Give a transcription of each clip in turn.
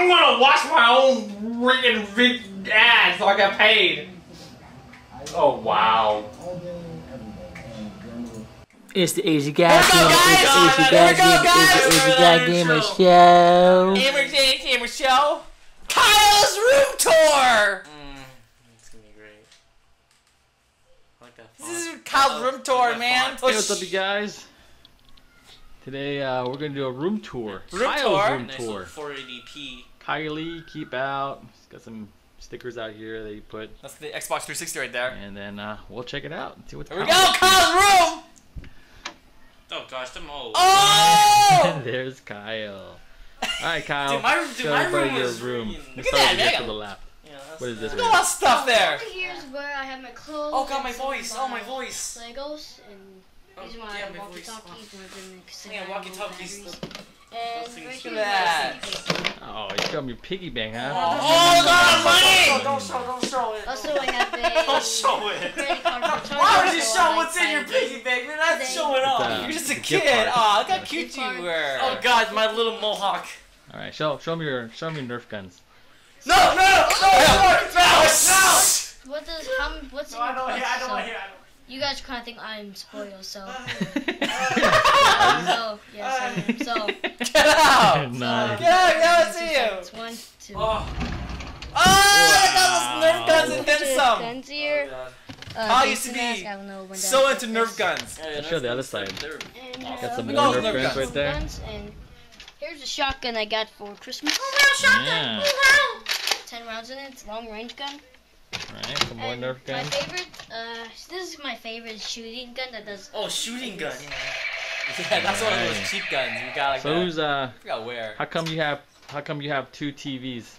I'm gonna watch my own freaking vid- ads so I get paid. Oh wow. It's the Asian Guy Here Gamer. guys! It's the Asian Here Guy we go, guys! It's the Asian Here Guy we Gamer show. show. Gamer J Gamer Show. Kyle's room tour. Mm, it's gonna be great. Like that This is Kyle's room tour, man. Hey, what's up, you guys? Today, uh, we're gonna do a room tour. Room Kyle's tour? room tour. little 480p. Kylie, keep out. He's got some stickers out here that he put, That's the Xbox 360 right there. and then uh, we'll check it out and see what's Here we coming. go, Kyle's room. Oh gosh, I'm old. Oh! And there's Kyle. All right, Kyle. Dude, my room- dude, show my everybody room your was room. Look at that, with this to the left. Yeah, What is this bad. Look at all that stuff there. Here's where I have my clothes. Oh god, my voice. Oh my voice. Legos and Oh, these are my yeah, my voice. walkie-talkies. One of them makes Yeah, walkie-talkies. Batteries. And things right do here that. is my CD. Oh, you got me piggy bank, huh? Oh, God, money! Don't show, don't show it. Also, I have Don't show it. credit card for Why would you show what's in your piggy bank? You're not showing off. Uh, You're just a It's a gift kid. card. Aw, look how cute you were. Oh god, my little mohawk. All right, show show me your show me your Nerf guns. No, no, no, no, no, no. What does how what's in No, I your don't clothes? hear, I don't want to hear. I You guys kind of think I'm spoiled, so so yes I am. So Get out! Nice. Get out, get out, I see you! seconds. One, two. don't. Oh, I got those Nerf guns and then some! Guns here. Oh, Uh, Kyle face used to be I know So into Nerf guns. yeah, Let's show the other side. They're- And, Got uh, some more Nerf Nerf guns guns. right there. guns, and here's a shotgun I got for Christmas. Yeah. Ten rounds in it. It's a long range gun. All right, some more And Nerf My favorite. Uh, this is my favorite shooting gun that does. Oh, shooting gun. Yeah, that's one of those cheap guns. You got like So that. who's uh? I forgot where. How come you have how come you have two TVs?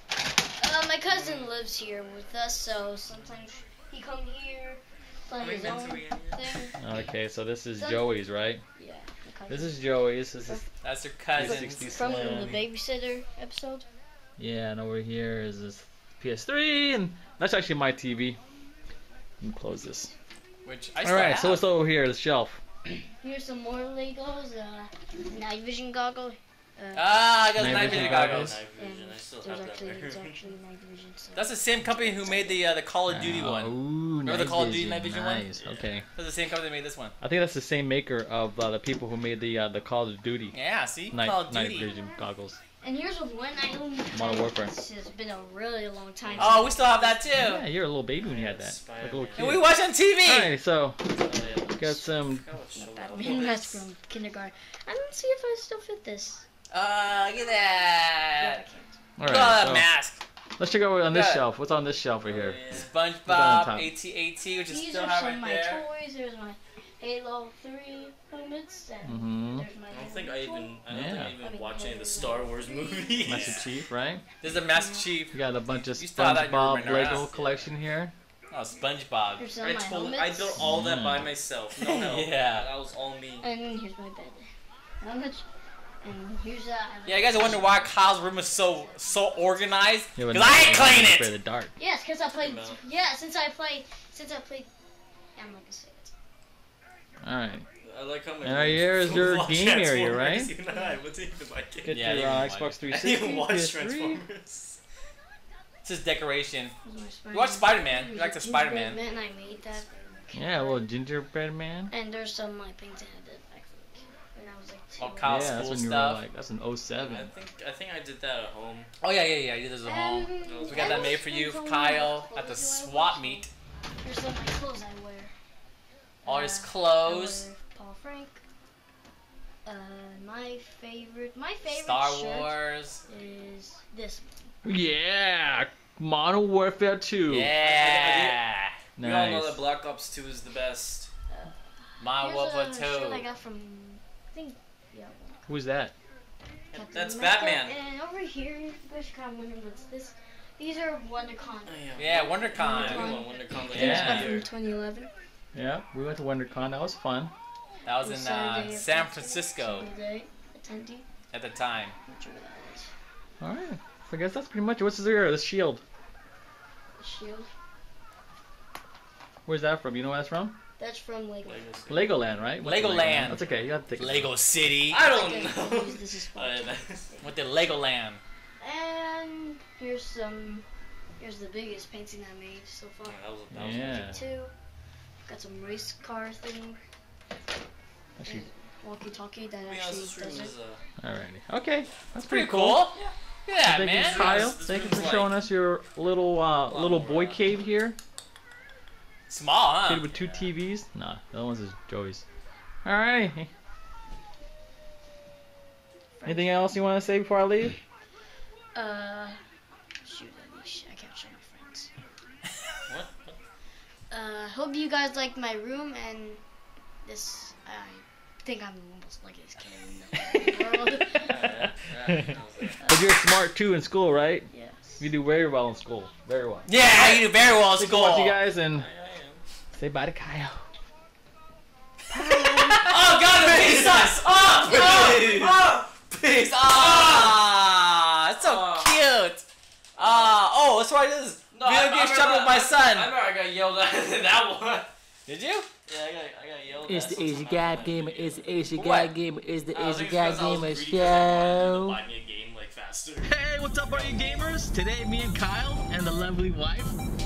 Uh, my cousin lives here with us, so sometimes he come here, play his. Okay, so this is Some- Joey's, right? Yeah. This is Joey's. This is That's your cousin. 360 from the babysitter episode. Yeah, and over here is this PS3, and that's actually my TV. Let me close this. Which I All still right, have. so what's over here? The shelf. Here's some more Legos. Uh, night vision goggle. Uh, Ah, I got the Night night vision vision goggles. goggles. Night vision. I still have actually it's that. actually night vision. So. That's the same company who made the uh, the Call of Duty Ah, one. Ooh, Remember the night Call of Duty night vision one? nice. Okay. That's the same company that made this one. I think that's the same maker of uh, the people who made the uh, the Call of Duty Yeah, see? night Call of night vision goggles. And here's a one I own. Modern Warfare. It's been a really long time. Oh, we still have that too. Yeah, you're a little baby when you had that. Spider-Man. Like a little And we watch on TV. All right, so yeah. got some. Forgot what show that Batman mask from kindergarten. I'm gonna see if I still fit this. Uh, look at Yeah, I that. can't. All Look at all right, that so mask. let's check out on this shelf. What's on this shelf right Oh, here? yeah. SpongeBob, top? AT-AT, which is These still are some right of my there. toys. There's my Halo 3 helmets. And Mm-hmm. there's my I don't think I even. I don't Yeah. think I I even mean, watch any of the Star Wars movies. Master Chief, right? There's a Master Chief. You got a bunch of You still have that in your SpongeBob room Lego house. collection here. Oh, SpongeBob. Here's I told. I built all that by Mm. myself. No no. Yeah. That was all me. And here's my bed. Helmets. And here's uh, Yeah, you guys are wondering why Kyle's room is so so organized? Yeah, Cause I ain't clean it. of the dark. Yes, because I played. Yeah, since I played. Since I played. I'm not gonna say it. All right. I like how my. And right here is your game area, Transformers, right? Even I wasn't even like it. Get Yeah, your uh, Xbox watch- I 360, didn't watch PS3. Transformers. This is decoration. Spider-Man. You watch Spider-Man. You like the Spider-Man. Man. I made that. Yeah, a little gingerbread man. And there's some of my paintings I did back when I was like two. All Kyle yeah, that's school when you stuff. were like, that's an 07. I think I think I did that at home. Oh yeah, yeah, yeah. You did this at home. And We got that made for you, for Kyle, at the swap meet. Here's some of my clothes I wear. All his Uh, I clothes. Paul Frank. Uh, my favorite, my favorite Star Wars. is this. Yeah, Modern Warfare 2. Yeah. We all know that Black Ops 2 is the best. My Here's Wolf a shirt I 2. got from, I think, yeah. Who's that? Captain That's America. Batman. And over here, you guys kind of wondering what's this. These are WonderCon. Oh, Yeah, Yeah, WonderCon. everyone WonderCon like Yeah. These got every from 2011. Yeah, we went to WonderCon. That was fun. That was in uh, San Francisco at the time. Not sure what that is. All right. So I guess that's pretty much it. What's this here? The shield. The shield. Where's that from? You know where that's from? That's from Lego. Legacy. Legoland, right? What's the Legoland. That's okay. You have to take it. Lego City I I don't can know. this as with the Legoland. And Here's some. Here's the biggest painting I made so far. That was, that was Yeah. Two. Got some race car thing. Actually, Walkie-talkie that To actually honest, does it. is, uh, alrighty. Okay, that's pretty cool. Yeah, yeah Thank man. you, Kyle. This- this Thank you room's for like showing us your little uh, lot little boy cave here. Small, huh? Kid with two TVs. Nah, the other one's is Joey's. Alrighty. Anything else you want to say before I leave? Uh, shoot, I wish I can't show my friends. What? Uh, hope you guys like my room and this. I think I'm the most luckiest kid in the world. Yeah, yeah, that was it. But you're smart too in school, right? yes. You do very well in school. Very well. Yeah, you do very well in Thanks for school. watching, guys, and say bye to Kyle. Oh god, the peace us! Oh, oh, oh, peace! Ah, it's so Oh. cute. Ah, oh, that's why this is No, I- video I game remember shopping with that- my I remember I got yelled at in that one. Did you? Yeah, I got, I got yelled It's at. the Asian sometime. Gab Gamer. It's the Asian What? Gab Gamer. It's the Asian thinking Gab because I was Gamer greedy 'cause I wanted him to show. buy me a game like faster. Hey, what's up, are you gamers? Today, me and Kyle and the lovely wife.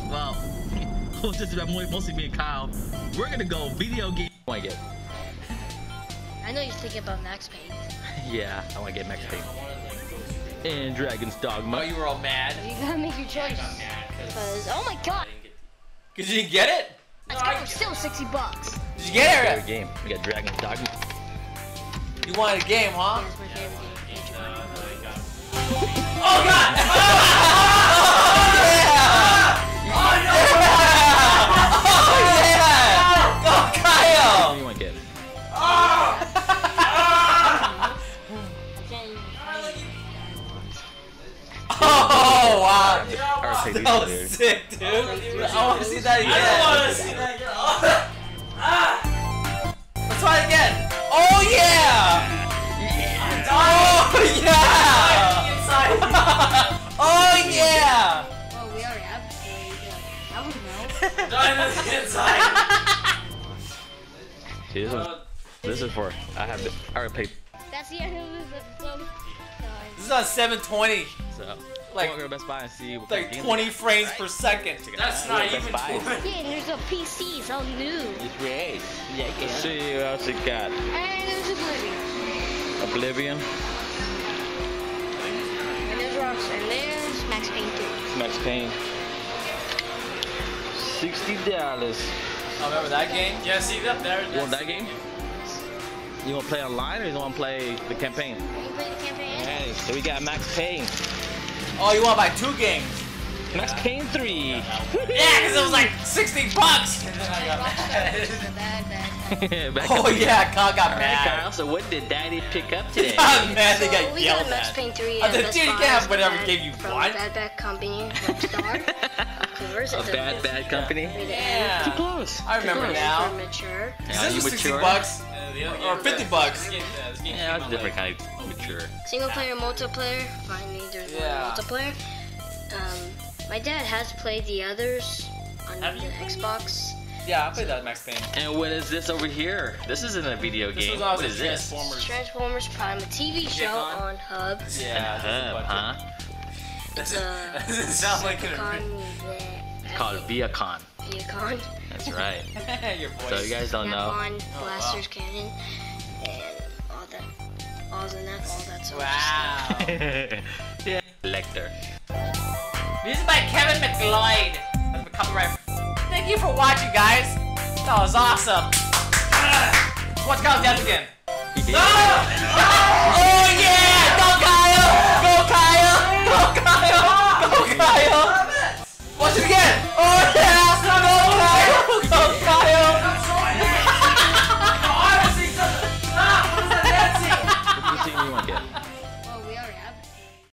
Well, it's just mostly me and Kyle. We're gonna go video game. I want to get. I know you're thinking about Max Payne. Yeah, I want to get Max Payne. I wanted like go super. And Dragon's Dogma. Oh, you were all mad You gotta make your I choice. Got mad Cause oh my god, didn't get the- because you get it. that's I going still sixty bucks. Did you get it? Favorite game. We got Dragon's Dogma. You wanted a game, huh? That's my favorite game. Uh, I Oh god! that again. I don't want to see that again. Ah! Let's try it again. Oh yeah! Oh yeah! Inside. Oh yeah! Well, we already have played. uh, I would know. Diamond inside. See, this, one, Uh, this is for. I have. I already paid. That's the end of this episode. This is on 720, So, Like- we'll go to Best Buy and see what like games 20 frames per second. That's not even Buy. 20. Yeah, and there's a PC. It's all new. It's great. Yeah, Let's see what else it got. And there's Oblivion. Oblivion, And there's Rocks. And there's Max Payne 2. Max Payne. Sixty dollars. Oh, remember that game? Yeah, see that there? You want that game? You want to play online or you want to play the campaign? Can you play the campaign? Hey, so we got Max Payne. Oh, you want to buy two games? Max Payne 3. Yeah, because it was like 60 bucks. And then I got mad. Oh yeah, Kyle got Alright, mad. Kyle, so what did Daddy pick up He today? got mad. They So got we got yelled Max at. Payne 3 I said, dude, you can't have whatever Bad- game you from want. Bad Bad Company, Webstar. of course. A bad, bad company? Yeah. Too close. I remember M. now. Mature. Is this you was 60 bucks? Uh, Or 50 bucks. This game, uh, this game Yeah, came it's out, different kind of mature. Single player, multiplayer. Finally, there's one Yeah. multiplayer. Um, my dad has played the others on Have the? Xbox. Yeah, I played that Max Payne. And what is this over here? This isn't a video This game. was on What is this? Transformers. Transformers Prime, a TV show Viacom? on Hub. Yeah, Hub, huh? It's a Doesn't sound like an Con It's called Viacon. Viacon. That's right. Your voice. So you guys don't know. Napon, Oh, Blasters Cannon, and all that. All the net, all that sort Wow. yeah. Lecter. Music by Kevin MacLeod. That's copyright. Thank you for watching, guys. That was awesome. Watch Kyle's dance again. He did. Oh yeah!